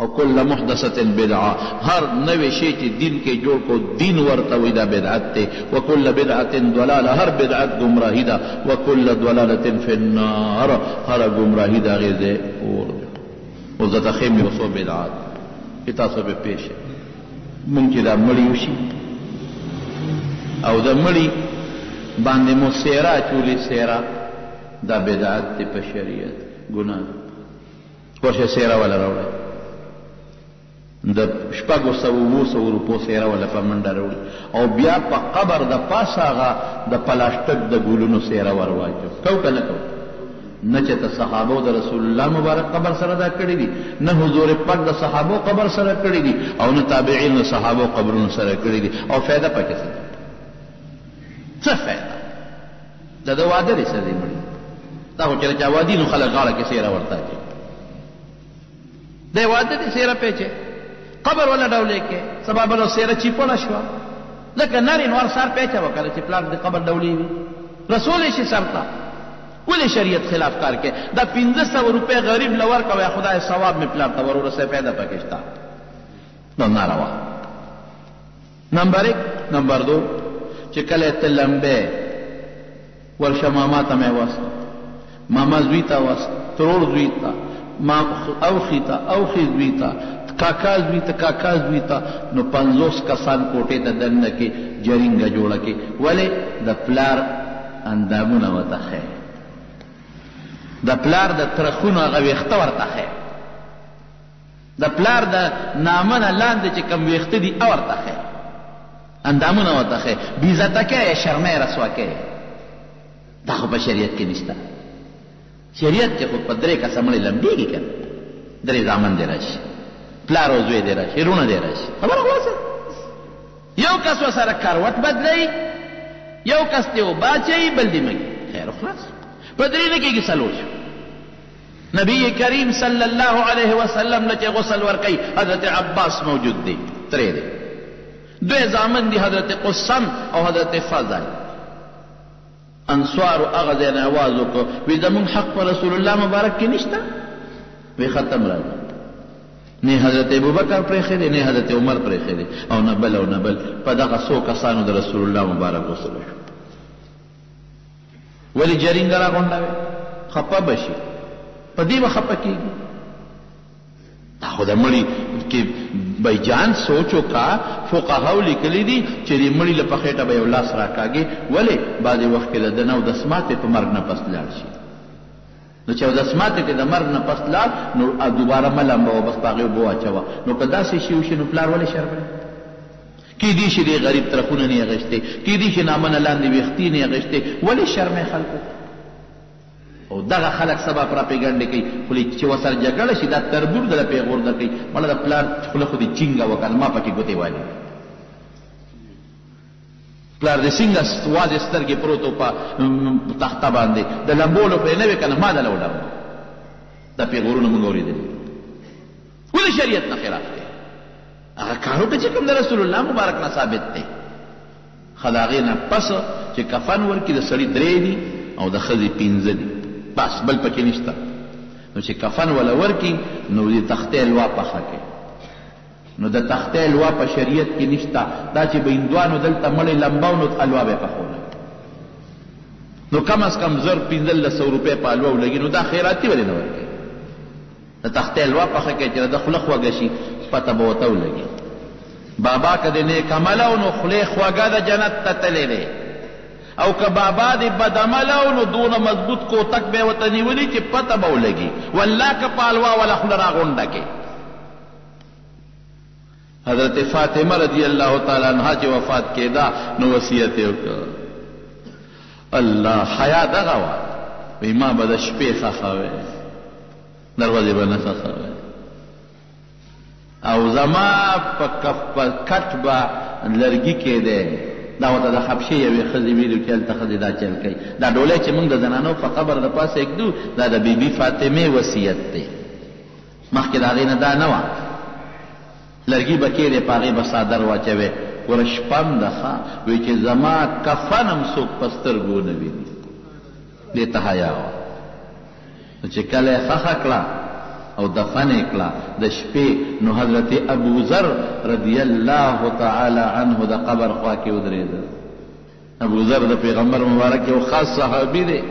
او کل محدثة بدعة هر نوی شی چې دین کې جوړ کو دین ورته وی دا بدعت دی وکل بدعة ضلاله هر بدعت ګمراهی ده وکل ضلاله فی النار هر ګمراهی د هغې ځای اور دی اوس درته ښیم یو څو بدعات چې تاسو به پوه شئ مونږ چې دا مړي وشي او د مړي باندې مو سیرا چولی سیرا دا بدعت دی په شریعت ګناه ورشه سیره ولا راوړه د شپږو سوو اوو سوو روپو څېره وله په منډه راوړي او بیا په قبر د پاسه هغه د پلاسټک د ګلونو څېره ور واچو کو که نه کو نه چې ته صحابو د رسول الله مبارک قبر سره دا کړی دي نه حضور پاک د صحابو قبر سره کړی دي او نه تابعین د صحابو قبرونو سره کړی دي او فایده پکې څه څه فایده د ده واده دی سره دی مړي دا خو چېرې چا وادي نو خلک غاړه کې سیره ورته چې دی واده دی سیره پیچې قبر ولا ډولې کې سبا بل سیره چی پړه شو لکه نری نور سر پیچه وکړه چې پلان د قبر ډولې وي رسول شي سرته ولې شریعت خلاف کار کې دا 1500 روپے غریب لور کوي خدای ثواب می پلان ته ورور سه پیدا پکشتا نو ناروا نمبر ایک نمبر دو چې کله ته لمبه ورشه ماما ته مې واسطه ماما زوی ته واسطه ترور زوی ته ما او خیتا او خی زوی ته کاکا زوی ته کاکا زوی ته نو 50 کسان کوټه ته دنه کې جرینګه جوړه کې ولی د پلار اندامونه وته خې د پلار د ترخونه غوښته ورته خې د پلار د نامه نه لاندې چې کوم ویښته دي هغه ورته ښیه اندامونه ورته ښیه بېعزته که یې شرمه یې رسوا که یې دا خو په شریعت کې نشته شریعت کې خو په درې کسه مړې لمبېږي که نه درې زامن دی راشي پلار او زوی دی راشي رونه دی راشي خبره خلاصه یو کس ورسره کروټ بدلوي یو کس دی وباچوي بل دی مږي خیر خلاص په درې نه کېږي څلور شو نبی کریم صلی الله علیه وسلم له چې غسل ورکوي حضرت عباس موجود دی ترې دی دوی زامن دي حضرت قسم او حضرت فضل انصارو هغه ځای نه اواز وکړو وی زمونږ حق په رسول الله مبارک کې نشته وی ختم را نه حضرت ابوبکر پرې خېدې نه حضرت عمر پرې خېدې او نه بل او نه بل په دغه څو کسانو د رسول الله مبارک وسلو ولې جرینګه را غونډه وي خپه به شي په دې به خپه کېږي دا خو د مړي کې بای جان سوچ وکړه فقهاو لیکلي دي چې د مړي له په خېټه به یو لاس راکاږي ولې بعضې وخت کې د ده نه اودس ماتې په مرګ نه پس لاړ شي نو چې اودس ماته کې د مرګ نه پس لاړ نو دوباره مه لامبوه بس په هغې اوبه واچوه نو که داسې شی وشي نو پلار ولې شرموې کیدی شي دې غریب ترخونه نه اغشته کیدی شي نامنه لاندې ویختی نه اغشته ولې شرمې خلکو او دغه خلک سبا پراپیګنډې کوي خو چې وسر جګړه شي دا تربور دله پیغور ده کوي مړه د پلار خوله خو دې چینګه وکړه ما پکې ګوتې والي پلار دې سنګه ست وازې سترګې پروت و په تخته باندې د لمبو له خو یې نه وې کنه ما دله وډارول دا پیغورونه مونږ اوریدلي ولې شریعت نه خلاف دی هغه کار وکړه چې کوم د رسول الله مبارک نه ثابت دی ښه د هغې نه پس چې کفن ورکړي د سړي درې دي او د ښځې پنځه دي بس بل پکې نشته نو چې کفن ولا ورکړي نو د تختې لوا پخه کوي نو د تختې الوا په شریعت کې نشته دا چې به هندوانو دلته مړې لمبه نو الوا به پخوله نو کم از کم زر پنځلس سو روپۍ په الوا ولګي نو دا خیراتي ولې نه ورکوي د تختې الوا پخه کوي چې د خوله خوږه شي پته به ورته ولګي بابا که د نیک عمل او نو خولې خوږه د جنت ته تللی دی او که بابا دې بد عمل او نو دونه مضبوط کوتک به ورته نیولي چې پته به ولګي والله که په الوا ولا خوله راغونډه کې حضرت فاطمه رضی الله تعالی عنها چې وفات کېده نو وصیت یې وکړ الله حیا دغه وه وی ما به د شپې خخوي دروازې به نه خخوي او زما په کف په کټ به لرګي کېده دا وته د حبشې یوې ښځې ویلو کې هلته ښځې دا چل کوي دا ډولۍ چې موږ د زنانو په قبر د پاسه ږدو دا د بیبي فاطمې وصیت دی مخکې د هغې نه دا نه وه، لرګي به کېدی، په هغې به څادر واچوی، ورشپند ښه وي چې زما کفن هم څوک په سترګو ونه ویني، دې ته حیا وه، نو چې کله یې ښخه کړه او دفن یې کړه د شپې نو حضرت ابوذر رضی الله تعالی عنه د قبر خوا کې ودرېده. ابو ذر د پیغمبر مبارک یو خاص صحابي دی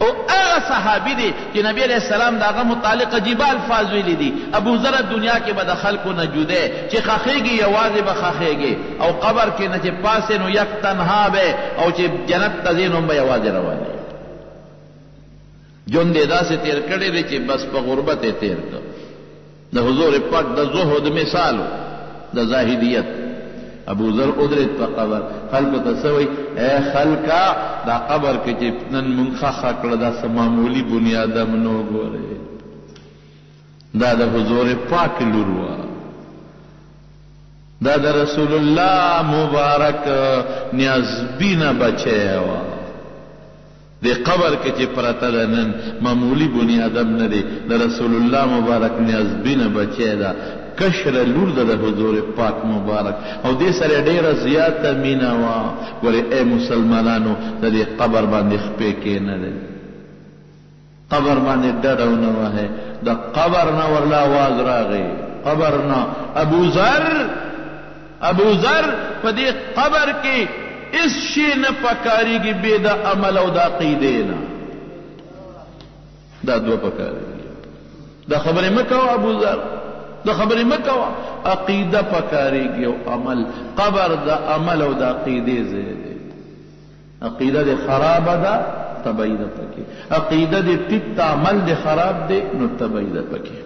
او هغه صحابي دی چې نبی علیه السلام د هغه متعلق عجیبه الفاظ ویلي دي ابو ذر دنیا کې به د خلکو نه جدا چې خخېږي یوازې به خخېږي او قبر کې نه چې پاسې نو یک تنها به او چې جنت ته ځې نو به یوازې روان ژوند یې داسې تېر کړی دی چې بس په غربت یې تېر کړ. د حضور پاک د زهد مثال و، د زاهدیت. ابوذر ودرېد په قبر، خلکو ته څه وایي، اې خلکه! دا قبر کې چې نن موږ ښخ کړ، دا څه معمولي بني آدم نه و، ګورئ! دا د حضور پاک لور وه، دا د رسول الله مبارک نیازبینه بچیه وه. دې قبر کې چې پرته ده نن معمولي بني ادم نه دی د رسول الله مبارک نیازبینه بچی ده کشره لور ده د حضور پاک مبارک او دې سره ډېره زیاته مینه وه ګورې ای مسلمانانو د دې قبر باندې خپې کېنه دی. قبر باندې ډډه ونه وهئ. د قبر نه ورله اواز راغی، قبر نه! ابوذر! ابوذر! په دې قبر کې هېڅ شی نه پکارېږي بې د عمل او د عقیدې نه. دا دوه پکارېږي. دا خبرې مه کوه ابوذر! دا خبرې مه کوه! عقیده پکارېږي او عمل. قبر د عمل او د عقیدې ځای دی. عقیده دی خراب ده تبعی ده پکی عقیده دی ټیټ ده عمل دی خراب دی نو تبعی ده پکی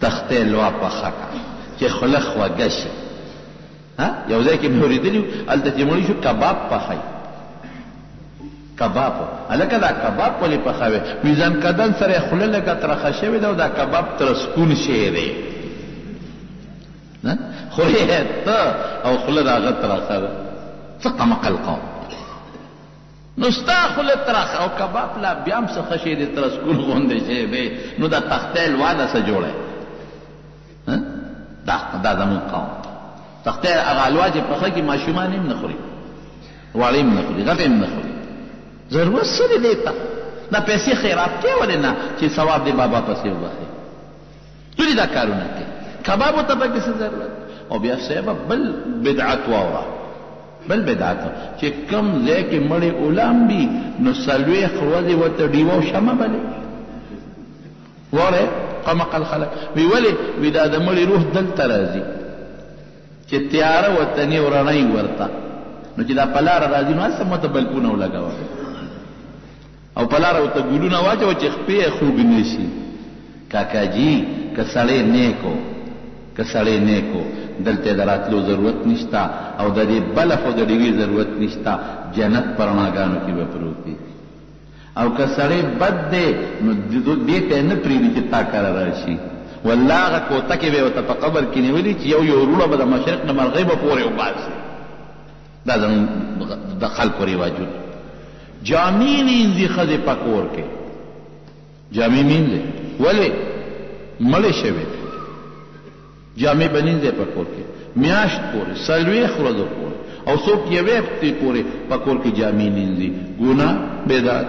تخته لوا پخه کا چې خلخ وګشي ها یو ځای کې مې اوریدلی الته چې مړی شو کباب پخای کباب الکه دا کباب ولې پخاوي میزان کدن سره خله لګه ترخه شوی دا دا کباب ترسکون شي دی نه خوله یې ته او خوله د هغه ترخه ده څه قمقل قوم نو ستا خوله ترخه او کباب لا بیا هم څه ښه شی دی ترسکول غوندې شی دی نو دا تختی لواله څه جوړی دا دا زمون قوم تختی هغه حلوا چې پخه کړي ماشومان هم نه خوري واړه هم نه خوري غټ هم نه خوري ضرورت څه دی دې ته دا پیسې خیرات کې ولې نه چې ثواب دې بابا پسې وبخي ولې دا کارونه کوي کبابو ته پکې څه ضرورت او بیا صاحب بل بدعت واوره بل بدعت چې کم ځای کې مړې اولامبي نو څلوېښت ورځې ورته ډیوه او شمه بلې وره قمقل خلک وی ولې وی دا د مړي روح دلته راځي چې تیاره وطني او رڼۍ ورته نو چې دا په لاره راځي نو هسې مو ته بلپونه ولګوه او په لاره ورته ګلونه واچوه چې خپې یې خوږ نه شي. کاکا جي که سړی نیک و، که سړی نیک و، دلته یې د راتلو ضرورت نشته او د دې بلف او د ډیوې ضرورت نشته، جنت په رڼاګانو کې به پروت دی. او که سړی بد دی نو دې ته یې نه پرېږدي چې تا کره راشي، والله هغه کوتکې به یې ورته په قبر کې نیولي چې یو یو روړه به د مشرق نه مغربه پورې وباسي. دا زموږ د خلکو رواجونه دي. جامې مینځي ښځې په کور کې جامې مینځي ولې مړې شوې دي جامې به مینځي په کور کې میاشت پورې څلوېښت ورځو پورې او څوک یوې هفتې پورې په کور کې جامې مینځي ګناه بدعت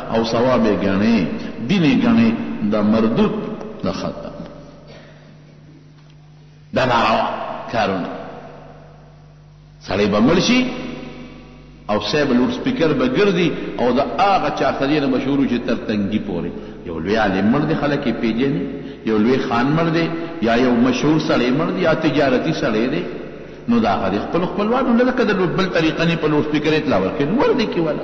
او ثواب یې ګڼې دین یې ګڼې دا مردود دا خطا دا ناروا کارونه سړی به مړ شي او صاحب لوډ سپیکر به ګرځي او دا هغه چا خدای نه مشهور چې تر تنګي پوري یو لوی عالم مړ دی خلک یې پیژني یو لوی خان مړ دی یا یو مشهور سړی مړ دی یا تجارتي سړی دی نو دا هغه خپل خپلوانو لکه د بل طریقه نه په لوډ سپیکر اطلاع ورکړي نو ور دي کې ولا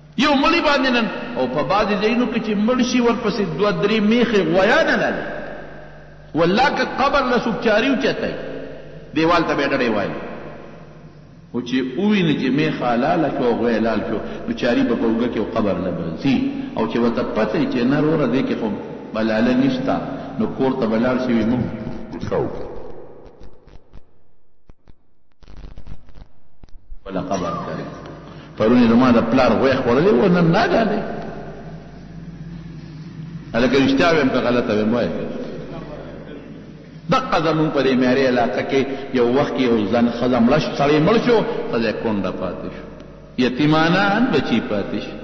یو مړي باندې نن او په بعضې ځایونو کې چې مړ شي ورپسې دوه درې میخې غویا ننالي والله که قبر له څوک چاري اوچتای دیوال ته به یې ډډې والي خو چې وویني چې میخ حلاله شو او غوی حلال شو نو چاري به په اوږه کې او قبر له به ځي او چې ورته پته وي چې نه روره دې کې خو بلاله نشته نو کور ته به لاړ شي وي موږ ولا قبر کړی پرونی زما د پلار غوې خورلې و نن نه ده دی الکه رښتیا ویم که غلطه ویم وای دغه زمون په دې مهري علاقه کې یو وخت کې یو ځن خزم لښ سړی مړ شو خزه کونډه پاتې شو یتیمانان بچی پاتې شو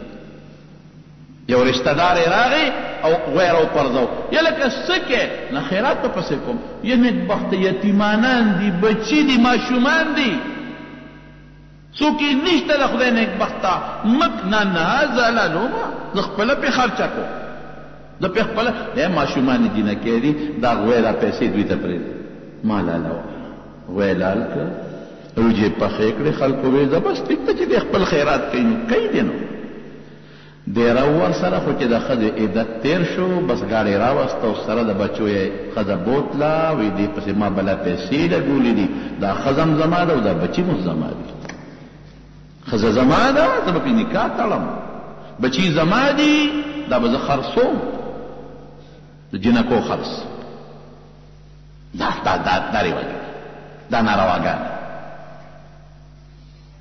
یو رشته دار یې راغی او غوی راوپرځاو، یا لکه څه کې نه خیرات په پسې کوم، یا نېکبخته یتیمانان دي، بچي دي، ماشومان دي، څوک یې نشته د خدای نېکبخته مک نه نه زله لومه زه خپله پرې خرچه کوم، زه پرې خپله، ای ماشومان دي، جینکۍ دي، دا غوی دا پیسې دوی ته پرېږده، مالاله وه. وی لال که روجی پخی کړی خلکو وی زه بس ټیک ده چی دی خپل خیرات کوی نو کوی دی نو دیره ورسره خو چی د ښځی عدت تیر شو بس ګاړی راوسته او سره د بچو یی ښځه بوتله وی دی پسی ما بلا پیسی لګولی دی دا ښځه هم زما ده او دا بچی هم زما دی ښځه زما ده زه به پی نکاح تړم بچی زما دی دا به زه خرڅوم د جنکو خرڅ دا دا دا دا ریواج دا نارواګان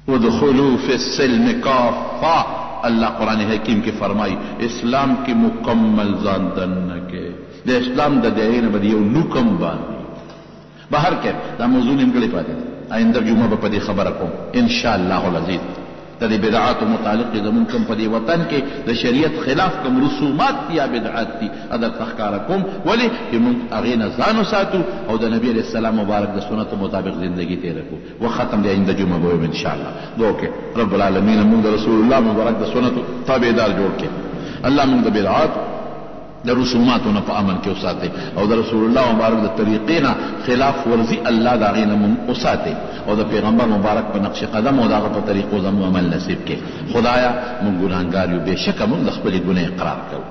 ودخلوا فی السلم کافا الله قرآن حکیم کې فرمای اسلام کې مکمل ځان دننه کې د اسلام د دایره باندې یو نوکم باندې بهر کې دا موضوع نیمګړې پاتې ده آینده جمعه به په دې خبره کوم ان شاء الله العزیز د دې بدعاتو متعلق چې زموږ کوم په دې وطن کې د شریعت خلاف کوم رسومات دي یا بدعات دي، هغه درته ښکاره کوم، ولې چې موږ هغې نه ځان وساتو او د نبي علیه السلام مبارک د سنتو مطابق زندګي تېره کړو. وخت ختم دی، آینده جمعه به وایم ان شاء الله. دعا وکړئ، رب العالمینه موږ د رسول الله مبارک د سنتو تابعدار جوړ کړې. الله موږ د بدعاتو. د رسوماتو نه په امن کې وساتي او د رسول الله مبارک د طریقې نه خلاف ورزي الله د هغې نه مونږ وساتي او د پیغمبر مبارک په نقش قدم او د هغه په طریقو زموږ عمل نصیب کې خدایا مونږ ګناهګار یو بېشکه مونږ د خپلې ګناه اقرار کوو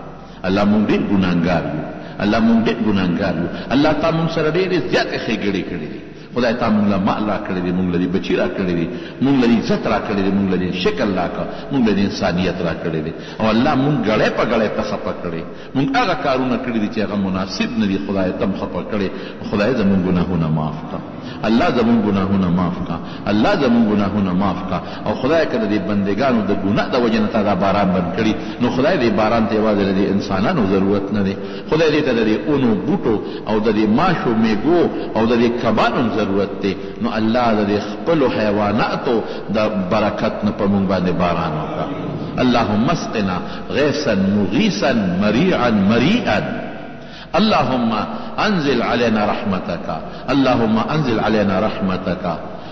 الله مونږ ډېر ګناهګار یو الله مونږ ډېر ګناهګار یو الله تا مونږ سره ډېرې زیاتې ښېګړې کړې دي خدای تا مونږ له مال راکړی دی مونږ له دی بچی راکړی دی مونږ له دی عزت راکړی دی مونږ له دی شکل راکړ مونږ له دی انسانیت راکړی دی او الله مونږ ګړی په ګړی ته خپه کړی مونږ هغه کارونه کړی دی چی هغه مناسب نه دی خدایه ته هم خپه کړی نو خدایه زمونږ ګناهونه معاف کړه الله زمونږ ګناهونه معاف کړه الله زمونږ ګناهونه معاف کړه او خدایه که د دی بندګانو د ګناه د وجی نه تا دا باران بند کړی نو خدایه دی باران ته یوازی د دی انسانانو ضرورت نه دی خدای دې ته د دې اونو بوټو او د دې ماشو مېږو او د دې کبانو هم ضرورت دی نو الله د دې خپلو حيواناتو د برکت نه په موږ باندې باران وکړه اللهم اسقنا غيثا مغيثا مريعا مريئا اللهم انزل علينا رحمتک اللهم انزل علينا رحمتک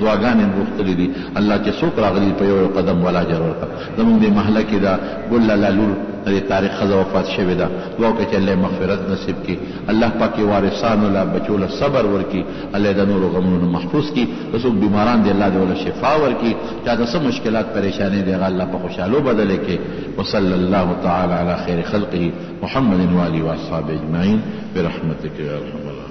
دعاګانې مو غوښتلې دي الله چې څوک راغلي په یو یو قدم ولا اجر ورکړه زموږ دې محله کې د ګل لالا لور د دې طارق ښځه وفات شوې ده دعا وکړه چې الله یې مغفرت نصیب کړي الله پاک یې وارثانو له بچو له صبر ورکړي الله یې د نورو غمونو نه محفوظ کړي که څوک بیماران دي الله دې وله شفا ورکړي چاته څه مشکلات پریشانې دي هغه الله په خوشحالو بدل یې کړي وصلی الله تعالی علی خیر خلقه محمد و آله و اصحابه اجمعین برحمتک یا ارحم الراحمین